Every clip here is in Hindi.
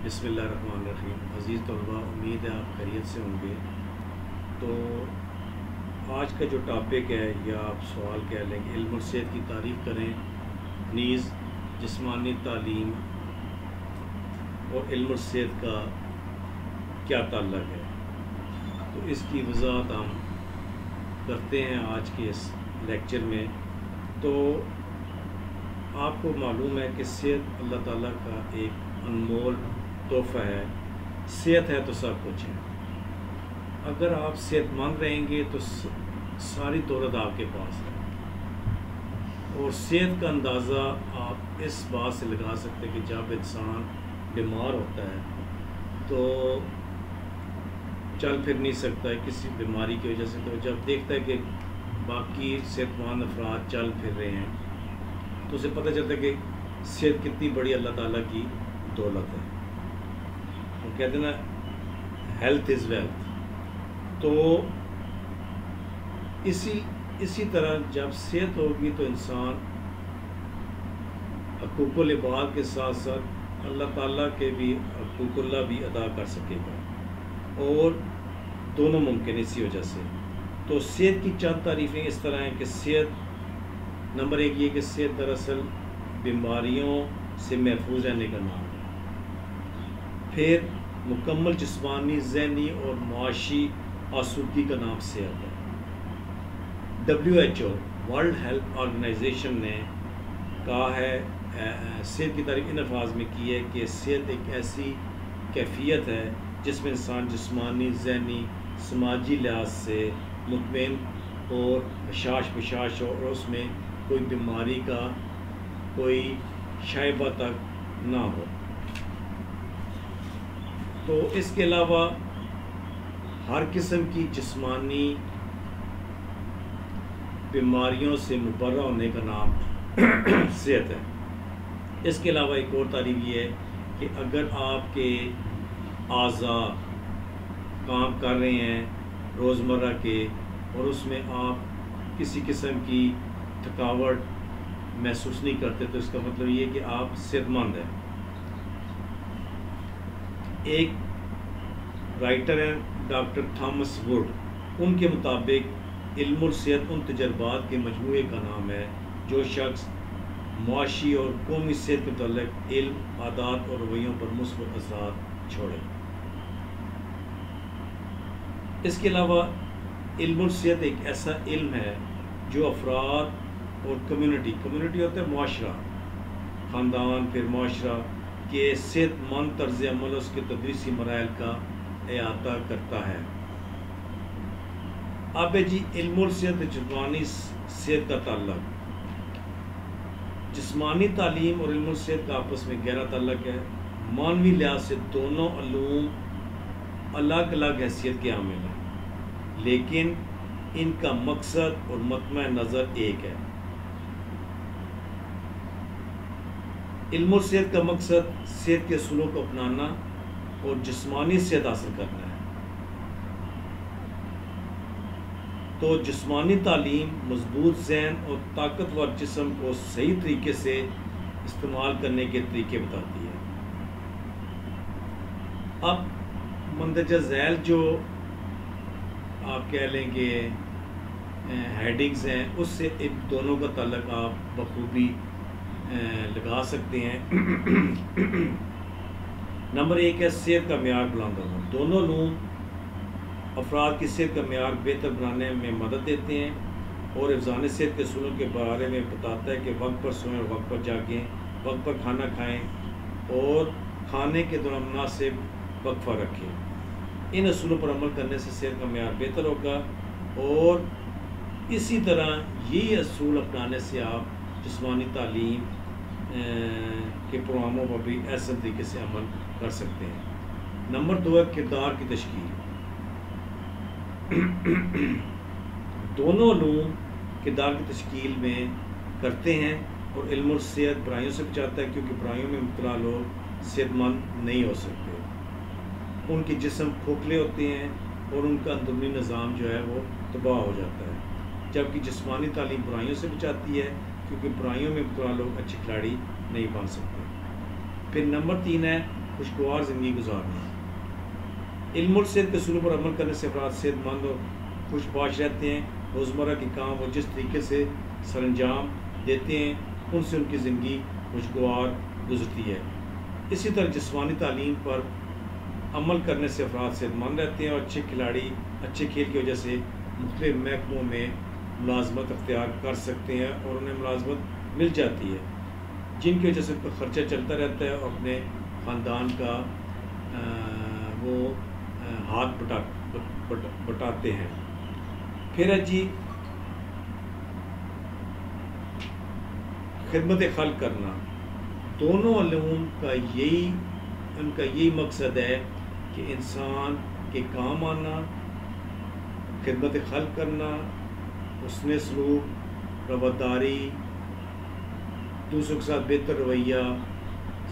बसमीम अज़ीज़ तलबा, उम्मीद है आप खैरियत से होंगे। तो आज का जो टॉपिक है, या आप सवाल कह लें इल्म सेहत की तारीफ़ करें, नीज़, जिसमानी तालीम और इल्म सेहत का क्या ताल्लक है? तो इसकी वजाहत हम करते हैं आज के इस लेक्चर में। तो आपको मालूम है कि सेहत अल्लाह ताला का एक अनमोल तोहफ़ा है, सेहत है तो सब कुछ है। अगर आप सेहतमंद रहेंगे तो सारी दौलत आपके पास है। और सेहत का अंदाज़ा आप इस बात से लगा सकते हैं कि जब इंसान बीमार होता है तो चल फिर नहीं सकता है किसी बीमारी की वजह से। तो जब देखता है कि बाकी सेहतमंद अफराद चल फिर रहे हैं तो उसे पता चलता है कि सेहत कितनी बड़ी अल्लाह ताला की दौलत है। वो कहते हैं ना हेल्थ इज़ वेल्थ तो इसी इसी तरह जब सेहत होगी तो इंसान हकूक़ुल इबाद के साथ साथ अल्लाह ताला के भी हकूक़ुल्ला भी अदा कर सकेगा। और दोनों मुमकिन इसी वजह से। तो सेहत की चंद तारीफ़ें इस तरह हैं कि सेहत, नंबर एक ये कि सेहत दरअसल बीमारियों से महफूज रहने का नाम है। फिर मुकम्मल जिस्मानी, जहनी और मुआशी आसूगी का नाम सेहत है। W H O World Health Organization ने कहा है सेहत की तारीफ़ इन अल्फाज में की है कि सेहत एक ऐसी कैफियत है जिसमें इंसान जिसमानी, जहनी, समाजी लिहाज से मुतमिन और शाश बशाश और उसमें कोई बीमारी का कोई शायबा तक ना हो। तो इसके अलावा हर किस्म की जिस्मानी बीमारियों से मुबर्रा होने का नाम सेहत है। इसके अलावा एक और तारीफ़ ये है कि अगर आपके आज़ा काम कर रहे हैं रोज़मर्रा के और उसमें आप किसी किस्म की थकावट महसूस नहीं करते तो इसका मतलब ये कि आप सेहतमंद हैं। एक राइटर हैं डॉक्टर थॉमस वुड उनके मुताबिक इल्म सेहत उन तजर्बात के मजमू का नाम है, जो शख्स मुआशी और कौमी सेहत मतलब इल्म, आदात और रवैयों पर मुस्बत असर छोड़े। इसके अलावा इल्म सेहत एक ऐसा इल्म है, जो अफराद और कम्युनिटी कम्युनिटी होता है माशरा ख़ानदान, फिर माशरा के सेहतमंद तर्ज अमल उसके तदरीसी मराइल का अहाता करता है। अब जी इल्म सेहत जबानी सेहत का ताल्लक। जिस्मानी तालीम और इल्म सेहत का आपस में गहरा ताल्लक है। मानवी लिहाज से दोनों अलूम अलग अलग हैसियत के हामिल हैं। लेकिन इनका मकसद और मतम नज़र एक है। इल्म सेहत का मकसद सेहत के असूलों को अपनाना और जिस्मानी सेहत हासिल करना है। तो जिस्मानी तालीम मज़बूत जहन और ताकतवर जिसम को सही तरीके से इस्तेमाल करने के तरीके बताती है। अब मंदजा झैल जो आप कह लेंगे हेडिंग्स हैं, उससे इन दोनों का तलक आप बखूबी लगा सकते हैं। नंबर एक है, सेहत का मैार बुलंद होना। दोनों लोग अफराद की सेहत का मैार बेहतर बनाने में मदद देते हैं और अफजान सेहत के असूलों के बारे में बताता है कि वक्त पर सोएँ और वक्त पर जागें, वक्त पर खाना खाएँ और खाने के दौरान मुनासिब वक्फा रखें। इन असूलों पर अमल करने से सेहत का मैार बेहतर होगा और इसी तरह यही असूल अपनाने से आप जिसमानी तालीम के प्रोग्रामों पर भी ऐसे तरीके से अमल कर सकते हैं। नंबर दो है किरदार की तश्कील। दोनों लोग किरदार की तश्कील में करते हैं और इल्म सेहत बुराइयों से बचाता है क्योंकि बुराइयों में मुबतला लोग सेहतमंद नहीं हो सकते। उनके जिसम खोखले होते हैं और उनका अंदरूनी निज़ाम जो है वो तबाह हो जाता है। जबकि जिसमानी तालीम बुराइयों से बचाती है क्योंकि बुराइयों में बुरा लोग अच्छे खिलाड़ी नहीं बन सकते। फिर नंबर तीन है, खुशगवार ज़िंदगी गुजारना। इल्म सेहत के असूलों पर अमल करने से अफराद सेहतमंद और खुशबाश रहते हैं, रोज़मर्रा के काम वो जिस तरीके से सर अंजाम देते हैं, उनसे उनकी ज़िंदगी खुशगवार गुजरती है। इसी तरह जिसमानी तालीम पर अमल करने से अफराद सेहतमंद रहते हैं और अच्छे खिलाड़ी अच्छे खेल की वजह से मुख्तु महकमों में मुलाजमत अख्तियार कर सकते हैं और उन्हें मुलाजमत मिल जाती है जिनकी वजह से उनका ख़र्चा चलता रहता है और अपने ख़ानदान का आ, वो आ, हाथ बटा बट, बटाते हैं। फिर है जी खिदमत खल करना। दोनों अलूम का यही उनका यही मकसद है कि इंसान के काम आना खिदमत खल करना उसने सलूक रवदारी दूसरों के साथ बेहतर रवैया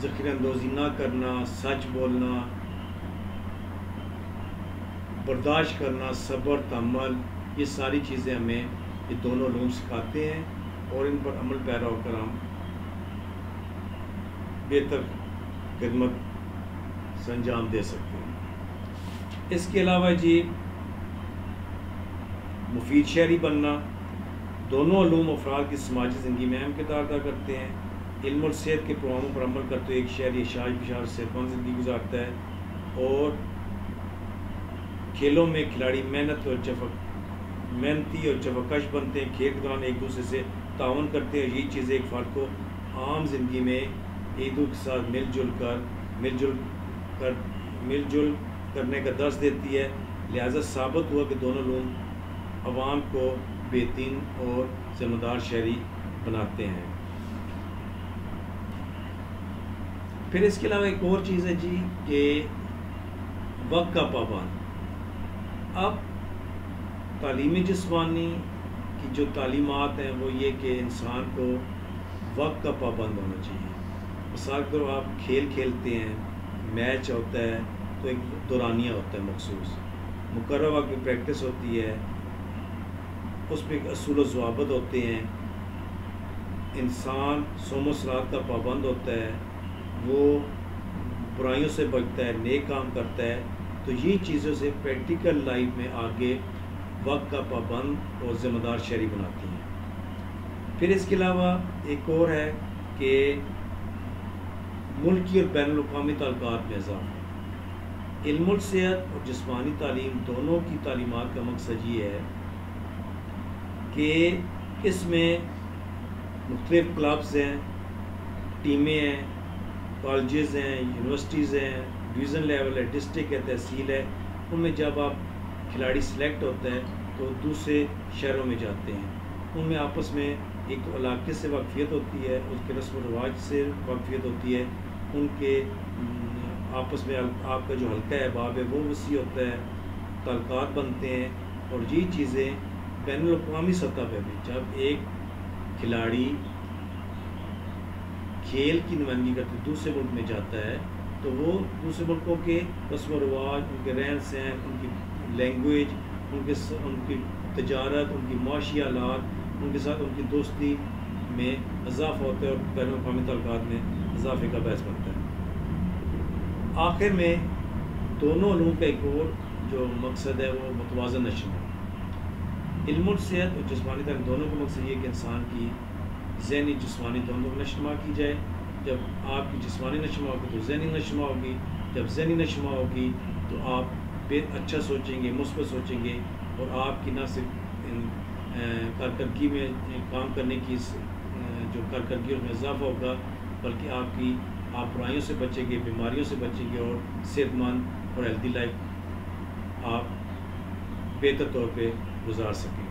ज़ख़ीर अंदोज़ी ना करना, सच बोलना, बर्दाश्त करना, सब्र तमल ये सारी चीज़ें हमें ये दोनों लूम सिखाते हैं और इन पर अमल पैरा होकर हम बेहतर खदमत अंजाम दे सकते हैं। इसके अलावा जी मुफीद शहरी बनना, दोनों ूम अफराद की समाजी ज़िंदगी में अहम किरदार अदा करते हैं। इल्म और सेहत के प्रोग्रामों पर अमल करते हुए एक शहरी शाज बिशार सेहतमंद ज़िंदगी गुजारता है और खेलों में खिलाड़ी मेहनत और चफक, मेहनती और चफकश बनते हैं। खेल दौरान एक दूसरे से ताउन करते हैं ये चीज़ें एक फ़र्द को आम ज़िंदगी में एक दूसरे के साथ मिलजुल कर मिलजुल कर, मिलजुल करने का दर्ज देती है। लिहाजा साबित हुआ कि दोनों लोग आवाम को बेहतरीन और ज़िम्मेदार शहरी बनाते हैं। फिर इसके अलावा एक और चीज़ है जी, कि वक्त का पाबंद। अब तालीमी जिसमानी की जो तालीमत हैं, वो ये कि इंसान को वक्त का पाबंद होना चाहिए। मिसाल के तौर आप खेल खेलते हैं, मैच होता है तो एक दौरानिया होता है मखसूस। मुकर वक्त की प्रैक्टिस होती है उसमें एक असूल जवाबत होते हैं। इंसान सोमो सलाद का पाबंद होता है, वो बुराइयों से बचता है, नेक काम करता है। तो ये चीज़ों से प्रैक्टिकल लाइफ में आगे वक्त का पाबंद और ज़िम्मेदार शहरी बनाती हैं। फिर इसके अलावा एक और है कि मुल्की और बैन अवी तल्क़ात में इजाफा इल्म सेहत और जिसमानी तालीम दोनों की तालीमत का मकसद ये है कि इसमें मुख्तलिफ़ क्लब्स हैं, टीमें हैं कॉलेज़ हैं, यूनिवर्सिटीज़ हैं, डिवीज़न लेवल है, डिस्ट्रिक्ट है, तहसील है, उनमें जब आप खिलाड़ी सेलेक्ट होता है तो दूसरे शहरों में जाते हैं। उनमें आपस में एक इलाके से वाकफियत होती है, उसके रस्म रवाज से वाकफियत होती है। उनके आपस में आपका जो हल्का है बाब है, वो वसी होता है, तलक़ात बनते हैं और ये चीज़ें बैन अवी सतह पर भी जब एक खिलाड़ी खेल की नुमाइंदगी करते दूसरे मुल्क में जाता है तो वो दूसरे मुल्कों के रस्म रवाज उनके रहन सहन उनकी लैंग्वेज उनके उनकी तजारत, उनकी माशी आलात उनके साथ उनकी दोस्ती में इजाफा होता है और बैन अवी तलक़ात में इजाफे का बहस बनता है। आखिर में दोनों लोगों का एक और जो मकसद है, वो मतवाजन नशमा इल्म सेहत और जस्मानी तक दोनों का मकसद ये कि इंसान की जहनी जिसमानी दोनों की नशमा की जाए। जब आपकी जिसमानी नशमा होगी तो जहनी नशमा होगी। जब जहनी नशमा होगी तो आप अच्छा सोचेंगे मुस्बत सोचेंगे और आपकी ना सिर्फ़ कारकर्दगी में काम करने की जो कारकर्दगी उसमें इजाफा होगा, बल्कि आपकी, आप बुराइयों से बचेंगे, बीमारियों से बचेंगे और सेहतमंद और हेल्दी लाइफ आप बेहतर तौर usar essa aqui.